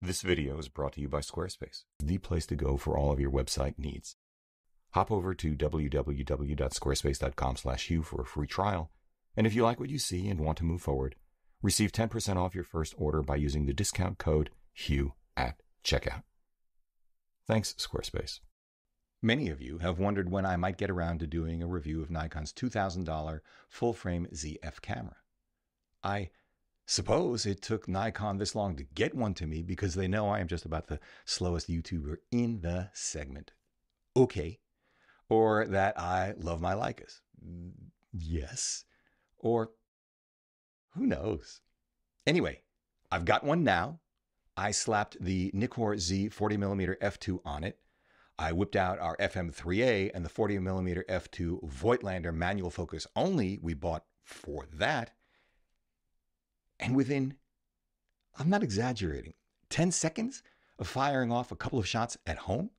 This video is brought to you by Squarespace, the place to go for all of your website needs. Hop over to www.squarespace.com/hugh for a free trial, and if you like what you see and want to move forward, receive 10% off your first order by using the discount code HUGH at checkout. Thanks, Squarespace. Many of you have wondered when I might get around to doing a review of Nikon's $2,000 full frame ZF camera. I suppose it took Nikon this long to get one to me because they know I am just about the slowest YouTuber in the segment. Okay. Or that I love my Leicas. Yes. Or who knows? Anyway, I've got one now. I slapped the Nikkor Z 40mm f2 on it. I whipped out our FM3A and the 40mm f2 Voigtlander manual focus only we bought for that. And within, I'm not exaggerating, 10 seconds of firing off a couple of shots at home,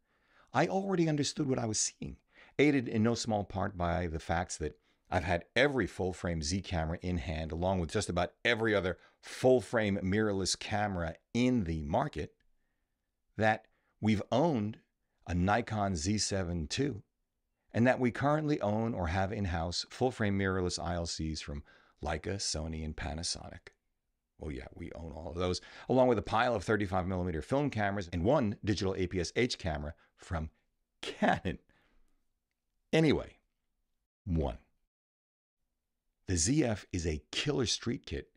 I already understood what I was seeing, aided in no small part by the facts that I've had every full frame Z camera in hand, along with just about every other full frame mirrorless camera in the market, that we've owned a Nikon Z7 II, and that we currently own or have in house full frame mirrorless ILCs from Leica, Sony, and Panasonic. Well, yeah, we own all of those, along with a pile of 35mm film cameras and one digital APS H camera from Canon. Anyway, one. The ZF is a killer street kit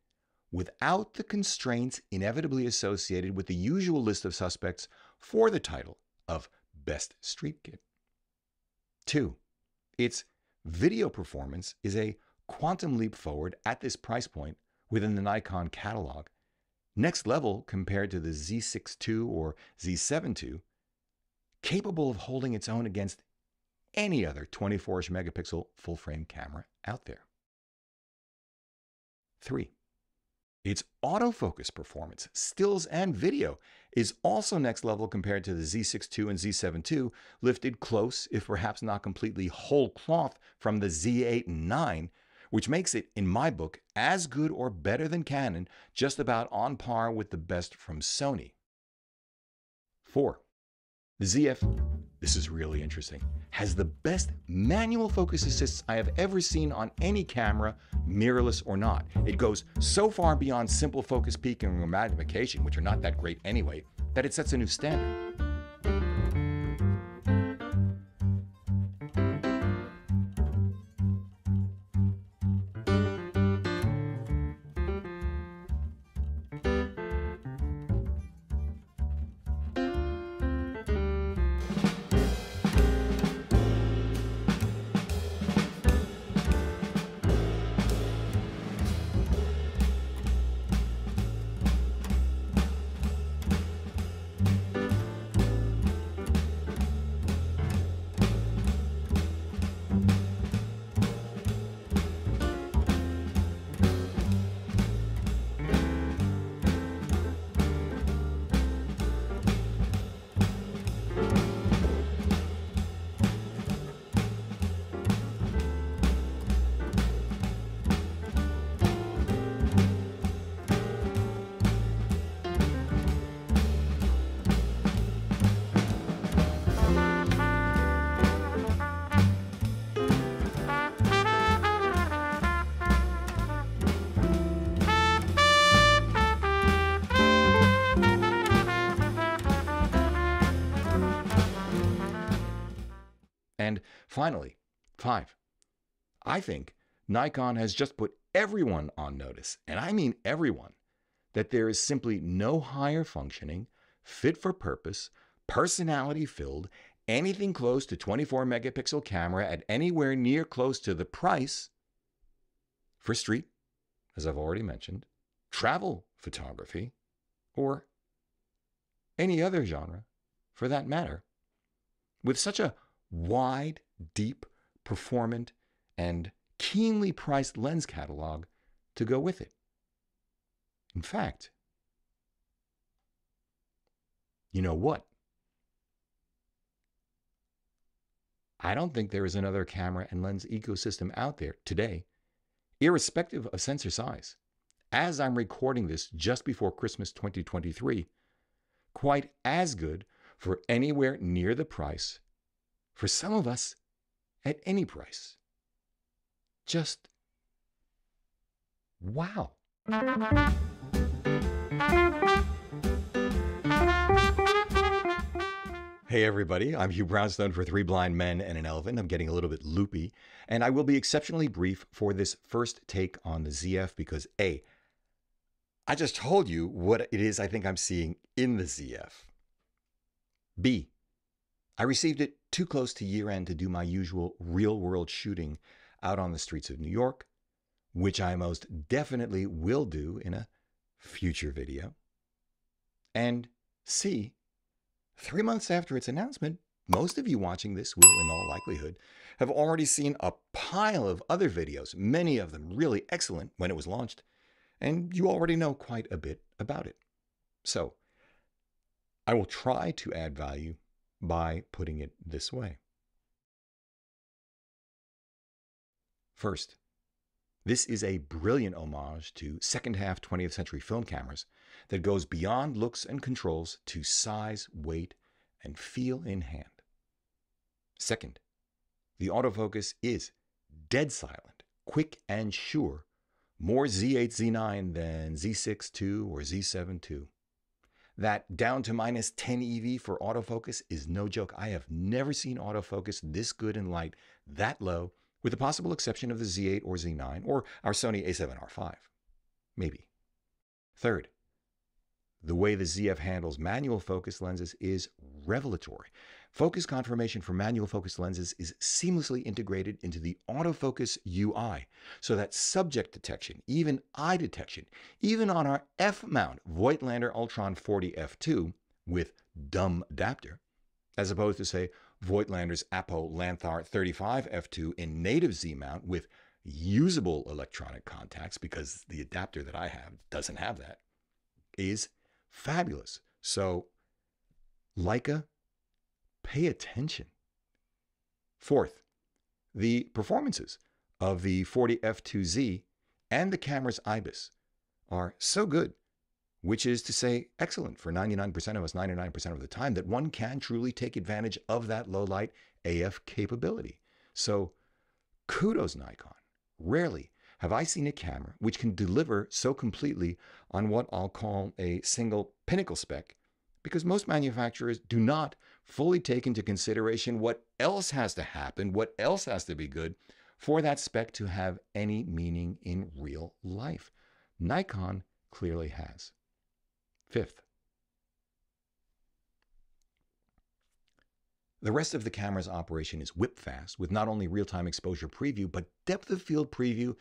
without the constraints inevitably associated with the usual list of suspects for the title of Best Street Kit. Two, its video performance is a quantum leap forward at this price point within the Nikon catalog, next level compared to the Z6 II or Z7 II, capable of holding its own against any other 24 megapixel full frame camera out there. 3. Its autofocus performance, stills, and video is also next level compared to the Z6 II and Z7 II, lifted close, if perhaps not completely whole cloth, from the Z8 and 9, which makes it, in my book, as good or better than Canon, just about on par with the best from Sony. 4. The ZF, this is really interesting, has the best manual focus assists I have ever seen on any camera, mirrorless or not. It goes so far beyond simple focus peaking or magnification, which are not that great anyway, that it sets a new standard. Finally, five, I think Nikon has just put everyone on notice, and I mean everyone, that there is simply no higher functioning, fit for purpose, personality filled, anything close to 24 megapixel camera at anywhere near close to the price for street, as I've already mentioned, travel photography, or any other genre for that matter, with such a wide, deep, performant, and keenly priced lens catalog to go with it. In fact, you know what? I don't think there is another camera and lens ecosystem out there today, irrespective of sensor size, as I'm recording this just before Christmas 2023, quite as good for anywhere near the price, for some of us at any price. Just wow. Hey everybody, I'm Hugh Brownstone for Three Blind Men and an Elephant. I'm getting a little bit loopy, and I will be exceptionally brief for this first take on the ZF because A, I just told you what it is I think I'm seeing in the ZF. B, I received it too close to year end to do my usual real world shooting out on the streets of New York, which I most definitely will do in a future video. And C, Three months after its announcement, most of you watching this will, in all likelihood, have already seen a pile of other videos, many of them really excellent when it was launched, and you already know quite a bit about it. So, I will try to add value by putting it this way. First, this is a brilliant homage to second half 20th century film cameras that goes beyond looks and controls to size, weight, and feel in hand. Second, the autofocus is dead silent, quick and sure, more Z8 Z9 than Z6 II or Z7 II. That down to minus 10 EV for autofocus is no joke. I have never seen autofocus this good in light, that low, with the possible exception of the Z8 or Z9 or our Sony a7R5. Maybe. Third, the way the ZF handles manual focus lenses is revelatory. Focus confirmation for manual focus lenses is seamlessly integrated into the autofocus UI so that subject detection, even eye detection, even on our F mount Voigtlander Ultron 40 F2 with dumb adapter, as opposed to, say, Voigtlander's Apo Lanthar 35 F2 in native Z mount with usable electronic contacts, because the adapter that I have doesn't have that, is fabulous. So, Leica, pay attention. Fourth, the performances of the 40F2Z and the camera's IBIS are so good, which is to say, excellent for 99% of us, 99% of the time, that one can truly take advantage of that low light AF capability. So, kudos, Nikon. Rarely have I seen a camera which can deliver so completely on what I'll call a single pinnacle spec because most manufacturers do not fully take into consideration what else has to happen, what else has to be good for that spec to have any meaning in real life. Nikon clearly has. Fifth, The rest of the camera's operation is whip fast with not only real time exposure preview, but depth of field preview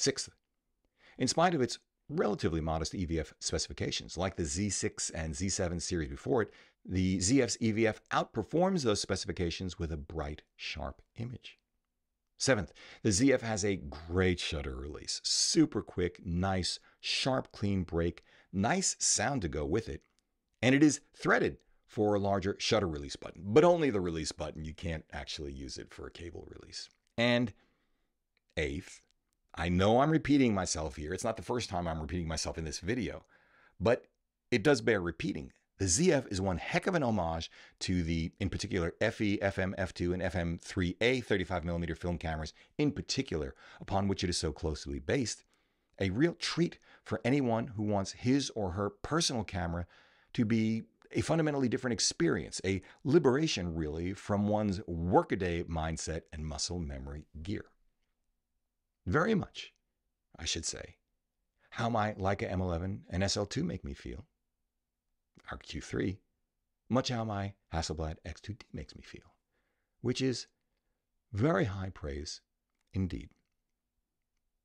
Sixth, in spite of its relatively modest EVF specifications, like the Z6 and Z7 series before it, the ZF's EVF outperforms those specifications with a bright, sharp image. Seventh, the ZF has a great shutter release. Super quick, nice, sharp, clean break, nice sound to go with it, and it is threaded for a larger shutter release button, but only the release button. You can't actually use it for a cable release. And eighth, I know I'm repeating myself here. It's not the first time I'm repeating myself in this video, but it does bear repeating. The ZF is one heck of an homage to the, in particular, FE, FM, F2, and FM3A 35mm film cameras, in particular, upon which it is so closely based. A real treat for anyone who wants his or her personal camera to be a fundamentally different experience, a liberation, really, from one's workaday mindset and muscle memory gear. Very much, I should say, how my Leica M11 and SL2 make me feel? Our Q3, much how my Hasselblad X2D makes me feel, which is very high praise indeed.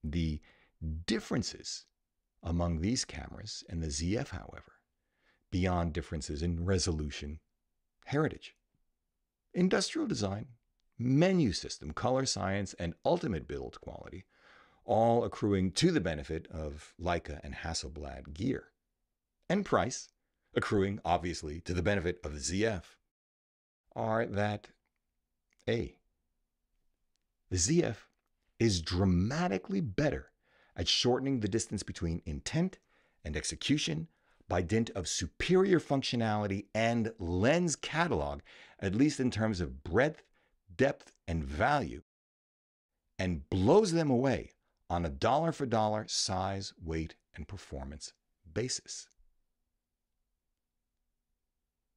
The differences among these cameras and the ZF, however, beyond differences in resolution, heritage, industrial design, menu system, color science, and ultimate build quality, all accruing to the benefit of Leica and Hasselblad gear, and price, accruing obviously to the benefit of the ZF, are that A. The ZF is dramatically better at shortening the distance between intent and execution by dint of superior functionality and lens catalog, at least in terms of breadth, depth, and value, and blows them away on a dollar for dollar size, weight, and performance basis.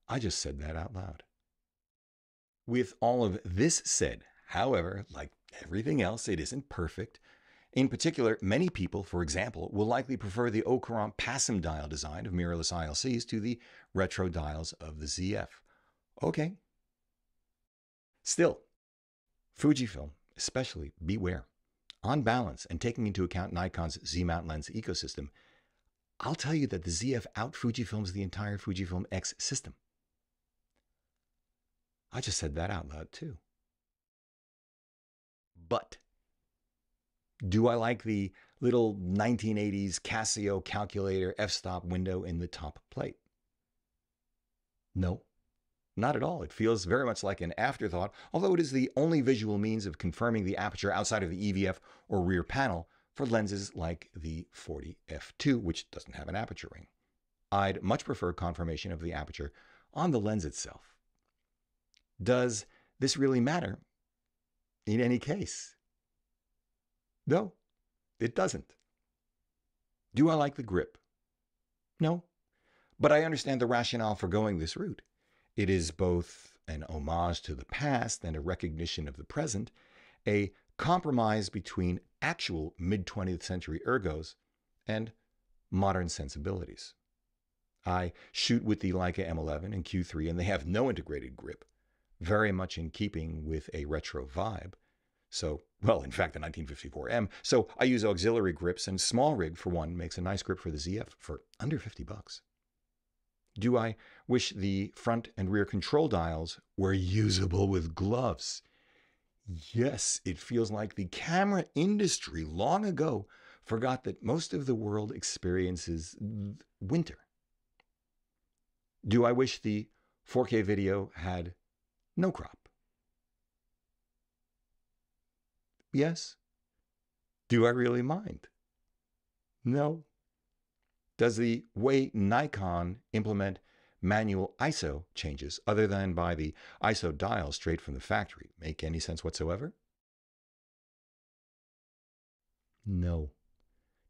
I just said that out loud. With all of this said, however, like everything else, it isn't perfect. In particular, many people, for example, will likely prefer the Okoron PASM dial design of mirrorless ILCs to the retro dials of the ZF. Okay. Still, Fujifilm, especially, beware. On balance, and taking into account Nikon's Z mount lens ecosystem, I'll tell you that the ZF out Fujifilms the entire Fujifilm X system. I just said that out loud too. But do I like the little 1980s Casio calculator f stop window in the top plate? No, not at all. It feels very much like an afterthought, although it is the only visual means of confirming the aperture outside of the EVF or rear panel for lenses like the 40 f2, which doesn't have an aperture ring. I'd much prefer confirmation of the aperture on the lens itself. Does this really matter in any case? No, it doesn't. Do I like the grip? No, but I understand the rationale for going this route. It is both an homage to the past and a recognition of the present, a compromise between actual mid 20th century ergos and modern sensibilities. I shoot with the Leica M11 and Q3, and they have no integrated grip very much in keeping with a retro vibe. So, well, in fact, the 1954M. So I use auxiliary grips, and SmallRig for one, makes a nice grip for the ZF for under 50 bucks. Do I wish the front and rear control dials were usable with gloves? Yes, it feels like the camera industry long ago forgot that most of the world experiences winter. Do I wish the 4K video had no crop. Yes. Do I really mind? No. Does the way Nikon implement manual ISO changes, other than by the ISO dial straight from the factory, make any sense whatsoever? No.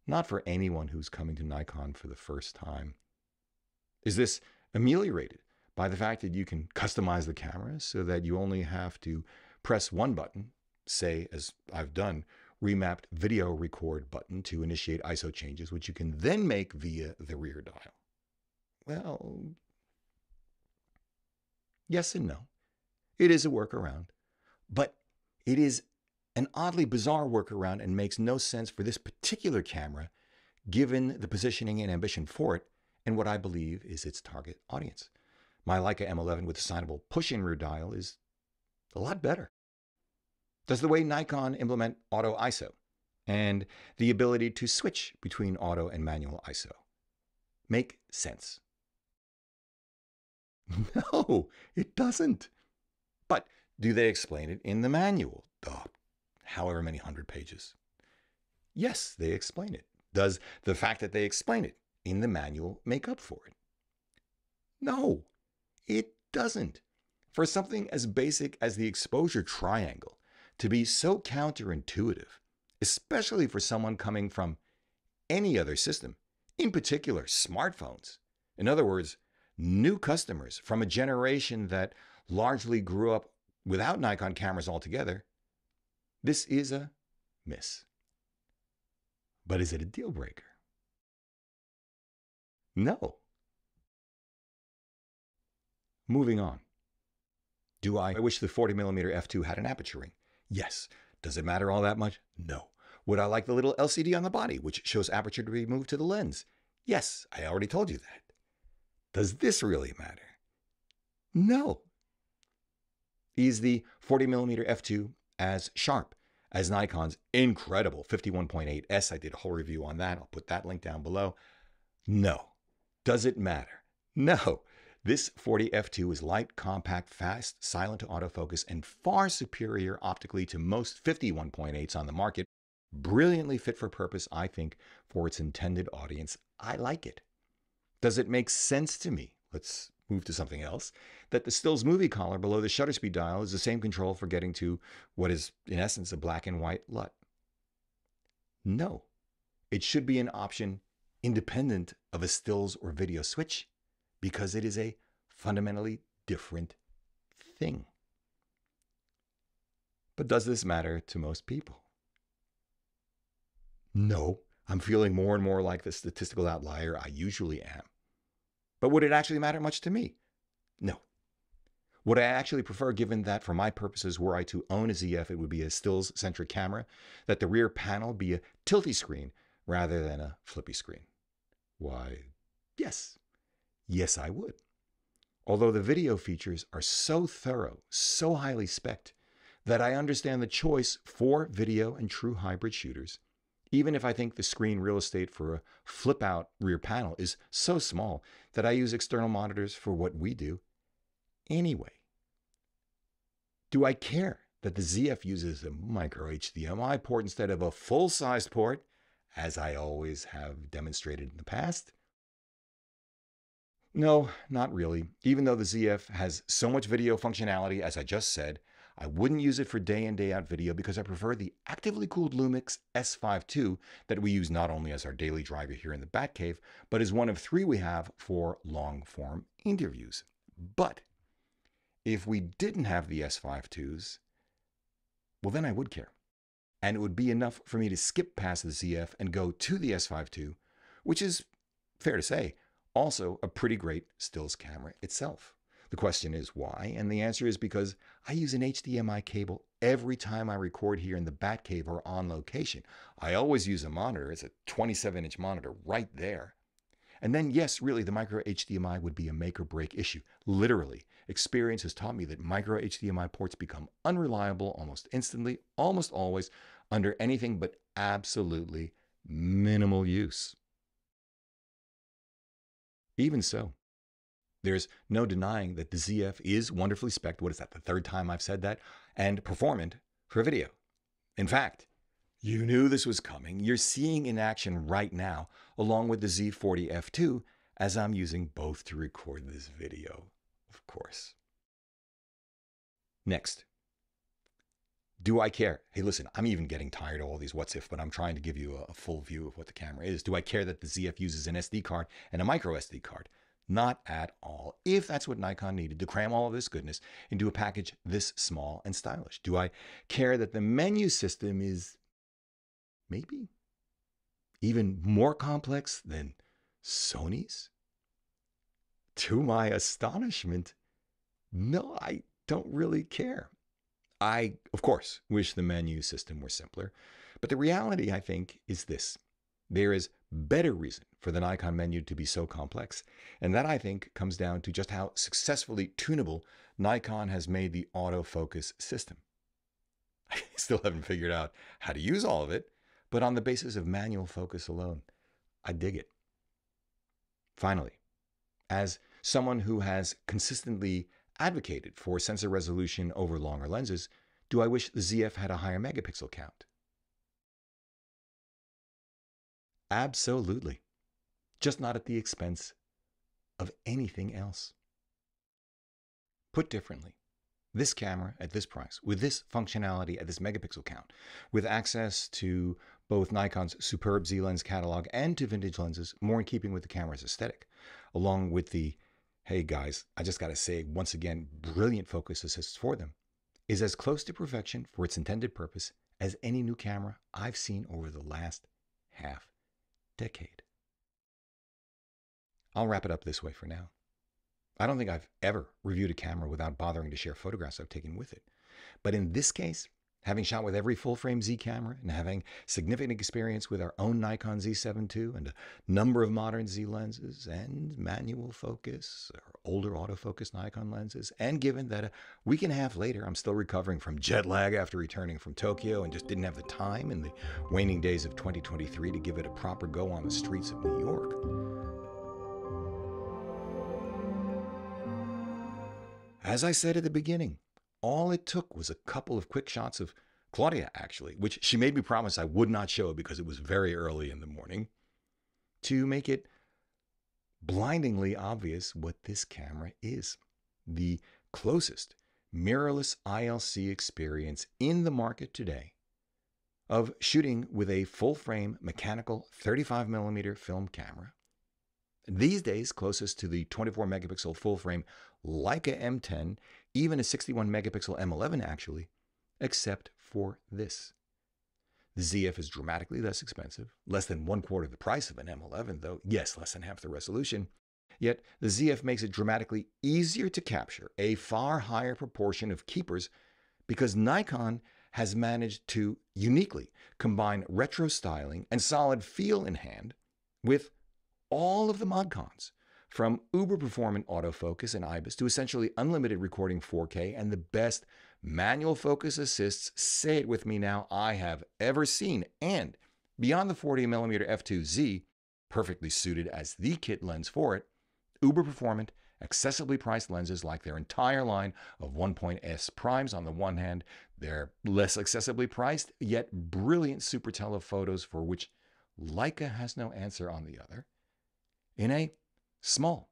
Not for anyone who's coming to Nikon for the first time. Is this ameliorated by the fact that you can customize the camera so that you only have to press one button, say, as I've done, remapped video record button to initiate ISO changes, which you can then make via the rear dial. Well, yes and no. It is a workaround, but it is an oddly bizarre workaround and makes no sense for this particular camera given the positioning and ambition for it and what I believe is its target audience. My Leica M11 with assignable push-in rear dial is a lot better. Does the way Nikon implement auto ISO and the ability to switch between auto and manual ISO make sense? No, it doesn't. But do they explain it in the manual? However many hundred pages. Yes, they explain it. Does the fact that they explain it in the manual make up for it? No, it doesn't. For something as basic as the exposure triangle to be so counterintuitive, especially for someone coming from any other system, in particular smartphones. In other words, new customers from a generation that largely grew up without Nikon cameras altogether, this is a miss. But is it a deal breaker? No. Moving on. Do I wish the 40mm f2 had an aperture ring? Yes. Does it matter all that much? No. Would I like the little LCD on the body, which shows aperture to be moved to the lens? Yes, I already told you that. Does this really matter? No. Is the 40mm f2 as sharp as Nikon's incredible 51.8S? I did a whole review on that. I'll put that link down below. No. Does it matter? No. This 40 f2 is light, compact, fast, silent to autofocus, and far superior optically to most 51.8s on the market. Brilliantly fit for purpose, I think, for its intended audience. I like it. Does it make sense to me? Let's move to something else. That the stills movie collar below the shutter speed dial is the same control for getting to what is, in essence, a black and white LUT. No, it should be an option independent of a stills or video switch because it is a fundamentally different thing. But does this matter to most people? No. I'm feeling more and more like the statistical outlier I usually am. But would it actually matter much to me? No. Would I actually prefer, given that for my purposes, were I to own a ZF, it would be a stills centric camera, that the rear panel be a tilty screen rather than a flippy screen? Why, yes. Yes, I would. Although the video features are so thorough, so highly specced, that I understand the choice for video and true hybrid shooters even if I think the screen real estate for a flip out rear panel is so small that I use external monitors for what we do anyway. Do I care that the ZF uses a micro HDMI port instead of a full sized port, as I always have demonstrated in the past? No, not really. Even though the ZF has so much video functionality, as I just said, I wouldn't use it for day in, day out video because I prefer the actively cooled Lumix S5 II that we use not only as our daily driver here in the Batcave, but as one of three we have for long form interviews. But if we didn't have the S5 IIs, well, then I would care. And it would be enough for me to skip past the ZF and go to the S5 II, which is, fair to say, also a pretty great stills camera itself. The question is why? And the answer is because I use an HDMI cable every time I record here in the Batcave or on location. I always use a monitor. It's a 27 inch monitor right there. And then, yes, really, the micro HDMI would be a make or break issue. Literally, experience has taught me that micro HDMI ports become unreliable almost instantly, almost always, under anything but absolutely minimal use. Even so, there's no denying that the ZF is wonderfully spec. What is that? The third time I've said that, and performant for video. In fact, you knew this was coming. You're seeing in action right now, along with the Z40 F2, as I'm using both to record this video, of course. Next. Do I care? Hey, listen, I'm even getting tired of all these what's if, but I'm trying to give you a full view of what the camera is. Do I care that the ZF uses an SD card and a micro SD card? Not at all. If that's what Nikon needed to cram all of this goodness into a package this small and stylish. Do I care that the menu system is maybe even more complex than Sony's? To my astonishment, no, I don't really care. I, of course, wish the menu system were simpler, but the reality, I think, is this there is better reason for the Nikon menu to be so complex. And that, I think, comes down to just how successfully tunable Nikon has made the autofocus system. I still haven't figured out how to use all of it, but on the basis of manual focus alone, I dig it. Finally, as someone who has consistently advocated for sensor resolution over longer lenses, do I wish the ZF had a higher megapixel count? Absolutely. Just not at the expense of anything else. Put differently, this camera at this price, with this functionality at this megapixel count, with access to both Nikon's superb Z lens catalog and to vintage lenses, more in keeping with the camera's aesthetic, along with the, hey guys, I just got to say once again, brilliant focus assists for them, is as close to perfection for its intended purpose as any new camera I've seen over the last half decade. I'll wrap it up this way for now. I don't think I've ever reviewed a camera without bothering to share photographs I've taken with it. But in this case, having shot with every full frame Z camera and having significant experience with our own Nikon Z7 II and a number of modern Z lenses and manual focus or older autofocus Nikon lenses, and given that a week and a half later I'm still recovering from jet lag after returning from Tokyo and just didn't have the time in the waning days of 2023 to give it a proper go on the streets of New York. As I said at the beginning, all it took was a couple of quick shots of Claudia, actually, which she made me promise I would not show because it was very early in the morning, to make it blindingly obvious what this camera is the closest mirrorless ILC experience in the market today of shooting with a full frame mechanical 35mm film camera. These days, closest to the 24 megapixel full frame Leica M10, even a 61 megapixel M11 actually, except for this. The ZF is dramatically less expensive, less than one quarter the price of an M11, though, yes, less than half the resolution. Yet the ZF makes it dramatically easier to capture a far higher proportion of keepers because Nikon has managed to uniquely combine retro styling and solid feel in hand with all of the mod cons from uber performant autofocus and IBIS to essentially unlimited recording 4K and the best manual focus assists, say it with me now, I have ever seen. And beyond the 40mm f2Z, perfectly suited as the kit lens for it, uber performant, accessibly priced lenses like their entire line of 1.S primes on the one hand, they're less accessibly priced, yet brilliant super telephotos for which Leica has no answer on the other, in a small,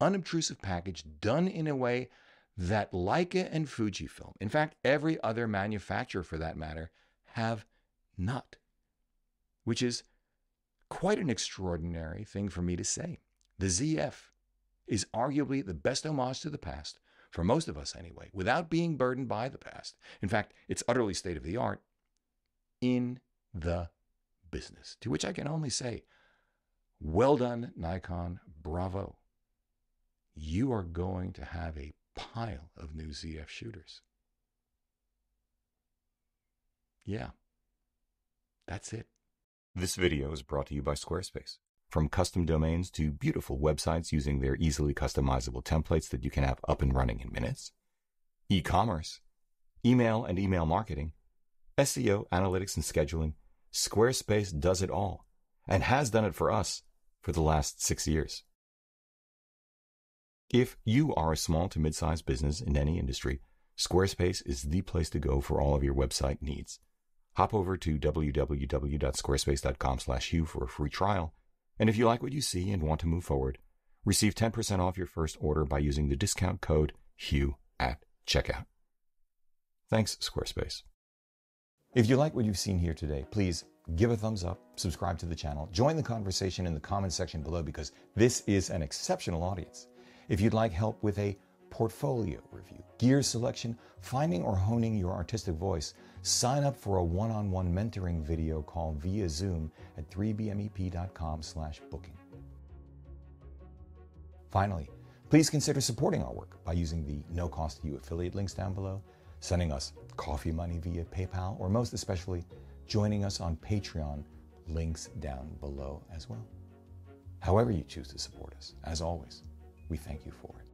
unobtrusive package done in a way that Leica and Fujifilm, in fact, every other manufacturer for that matter, have not, which is quite an extraordinary thing for me to say. The ZF is arguably the best homage to the past, for most of us anyway, without being burdened by the past. In fact, it's utterly state of the art in the business, to which I can only say, well done, Nikon. Bravo. You are going to have a pile of new ZF shooters. Yeah, that's it. This video is brought to you by Squarespace. From custom domains to beautiful websites using their easily customizable templates that you can have up and running in minutes, e commerce, email and email marketing, SEO, analytics, and scheduling, Squarespace does it all and has done it for us for the last six years. If you are a small to mid sized business in any industry, Squarespace is the place to go for all of your website needs. Hop over to www.squarespace.com/hugh for a free trial, and if you like what you see and want to move forward, receive 10% off your first order by using the discount code HUGH at checkout. Thanks, Squarespace. If you like what you've seen here today, please give a thumbs up, subscribe to the channel, join the conversation in the comment section below because this is an exceptional audience. If you'd like help with a portfolio review, gear selection, finding or honing your artistic voice, sign up for a one-on-one mentoring video call via Zoom at 3bmep.com slash booking. Finally, please consider supporting our work by using the no-cost you affiliate links down below, sending us coffee money via PayPal, or most especially, joining us on Patreon, links down below as well. However you choose to support us, as always, we thank you for it.